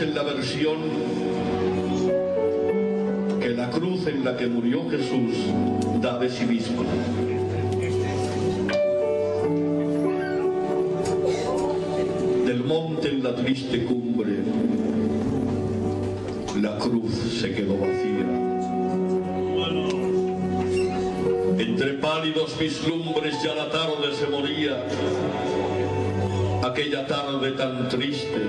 versión que la cruz en la que murió Jesús da de sí misma. Del monte en la triste cumbre, la cruz se quedó vacía. Entre pálidos vislumbres ya la tarde se moría, aquella tarde tan triste,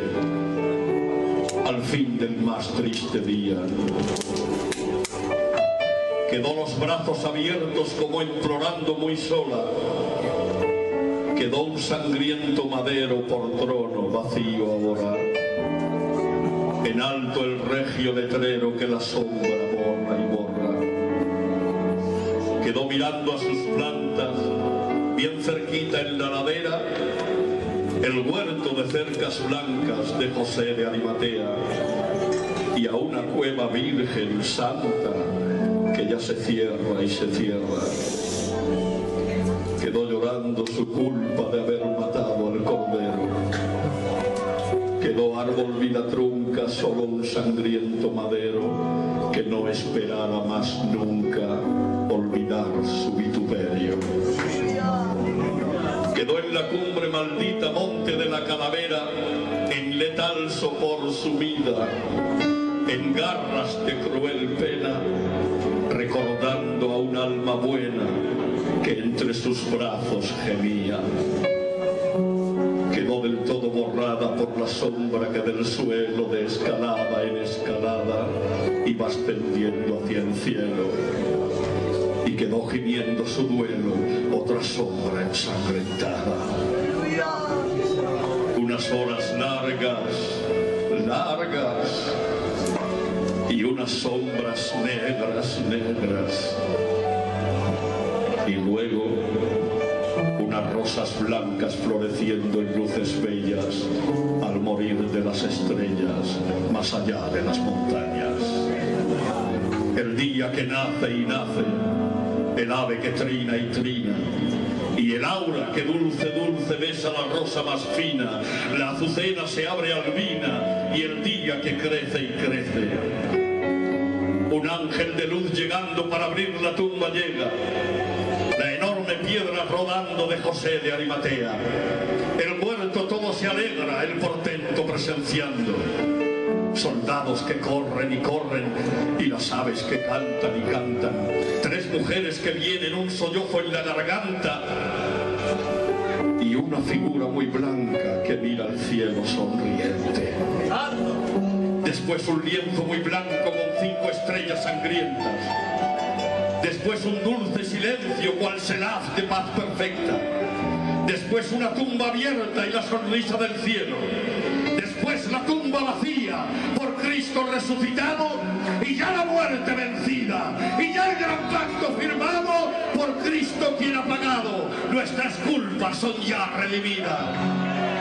al fin del más triste día. Quedó los brazos abiertos como implorando muy sola. Quedó un sangriento madero por trono vacío ahora. En alto el regio letrero que la sombra borra y borra. Quedó mirando a sus plantas, bien cerquita en la el huerto de cercas blancas de José de Arimatea y a una cueva virgen santa que ya se cierra y se cierra. Quedó llorando su culpa de haber matado al cordero. Quedó árbol vida trunca, solo un sangriento madero que no esperara más nunca olvidar su vituperio. Cumbre maldita monte de la calavera, en letal sopor sumida, en garras de cruel pena, recordando a un alma buena que entre sus brazos gemía. Quedó del todo borrada por la sombra que del suelo de escalada en escalada iba ascendiendo hacia el cielo y quedó gimiendo su duelo otra sombra ensangrentada. Unas horas largas, largas, y unas sombras negras, negras, y luego unas rosas blancas floreciendo en luces bellas al morir de las estrellas más allá de las montañas. El día que nace y nace, el ave que trina y trina, y el aura que dulce, dulce besa la rosa más fina, la azucena se abre albina, y el día que crece y crece. Un ángel de luz llegando para abrir la tumba llega, la enorme piedra rodando de José de Arimatea. El muerto todo se alegra, el portento presenciando soldados que corren y corren y las aves que cantan y cantan, tres mujeres que vienen, un sollozo en la garganta y una figura muy blanca que mira al cielo sonriente. Después un lienzo muy blanco con cinco estrellas sangrientas. Después un dulce silencio cual selaz de paz perfecta. Después una tumba abierta y la sonrisa del cielo pues la tumba vacía por Cristo resucitado y ya la muerte vencida y ya el gran pacto firmado por Cristo quien ha pagado nuestras culpas son ya redimidas.